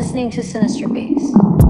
listening to Sinister Bass.